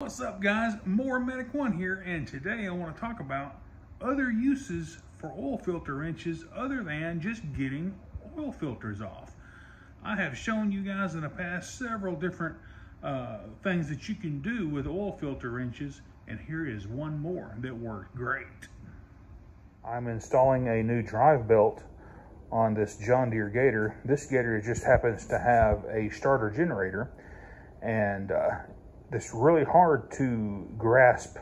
What's up guys, Mower Medic One here and today I want to talk about other uses for oil filter wrenches other than just getting oil filters off. I have shown you guys in the past several different uh, things that you can do with oil filter wrenches and here is one more that worked great. I'm installing a new drive belt on this John Deere Gator. This Gator just happens to have a starter generator and uh, it's really hard to grasp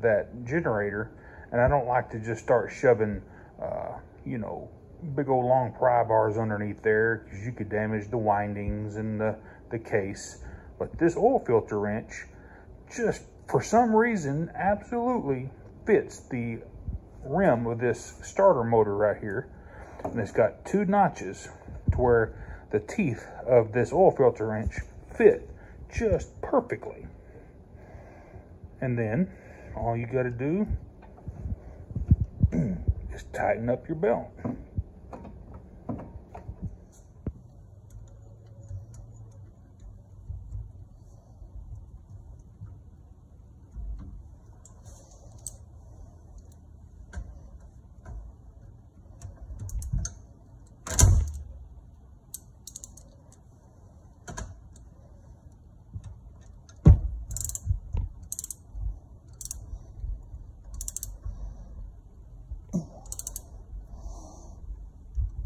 that generator. And I don't like to just start shoving uh, you know big old long pry bars underneath there because you could damage the windings and the, the case. But this oil filter wrench just for some reason absolutely fits the rim of this starter motor right here. And it's got two notches to where the teeth of this oil filter wrench fit just perfectly. And then all you got to do is tighten up your belt.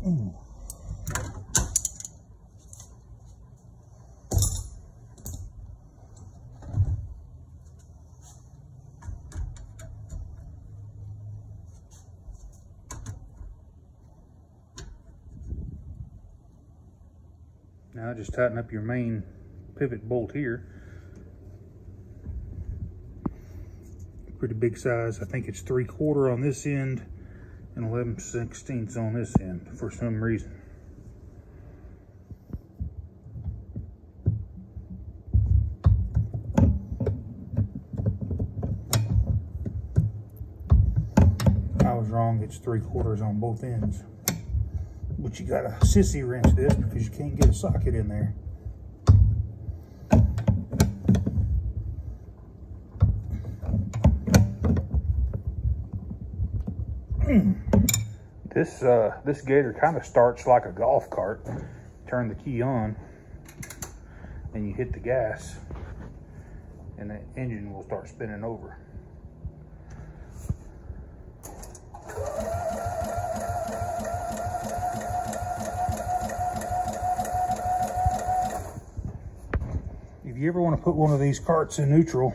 Now just tighten up your main pivot bolt here. Pretty big size. I think it's three quarter on this end and 11 sixteenths on this end for some reason. I was wrong, it's three quarters on both ends. But you got a sissy wrench this because you can't get a socket in there. Hmm. This uh, this gator kind of starts like a golf cart. Turn the key on and you hit the gas and the engine will start spinning over. If you ever want to put one of these carts in neutral,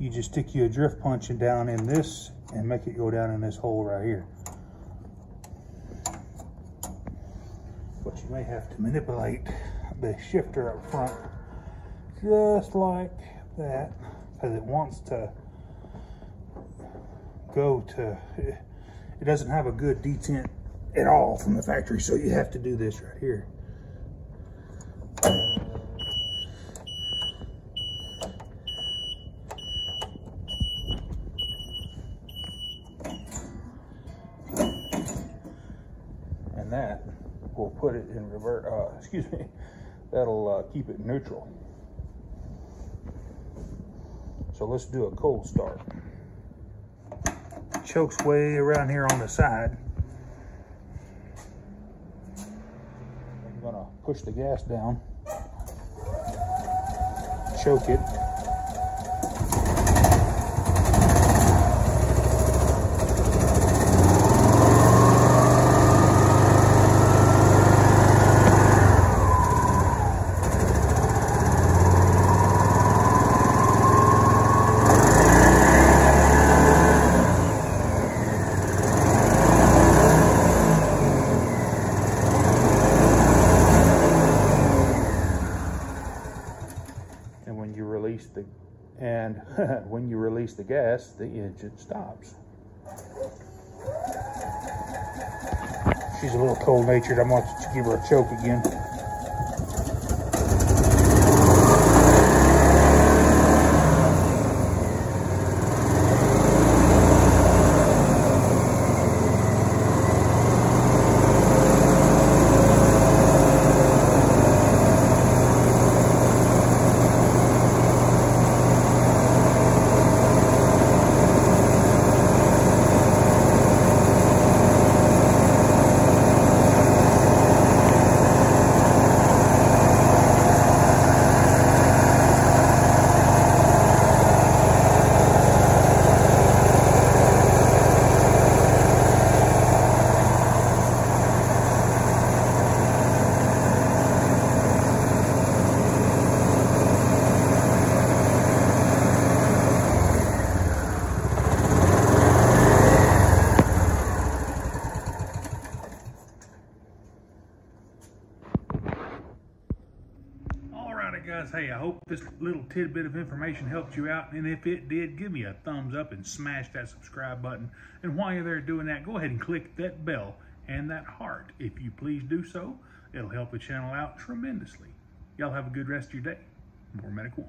you just stick you a drift punch down in this and make it go down in this hole right here. May have to manipulate the shifter up front just like that because it wants to go to, it doesn't have a good detent at all from the factory so you have to do this right here. and that will put it in reverse, uh, excuse me, that'll uh, keep it neutral. So let's do a cold start. Choke's way around here on the side. I'm gonna push the gas down, choke it, and when you release the and when you release the gas the engine stops. She's a little cold natured i'm going to give her a choke again this little tidbit of information helped you out. And if it did, give me a thumbs up and smash that subscribe button. And while you're there doing that, go ahead and click that bell and that heart. If you please do so, it'll help the channel out tremendously. Y'all have a good rest of your day. Mower Medic One.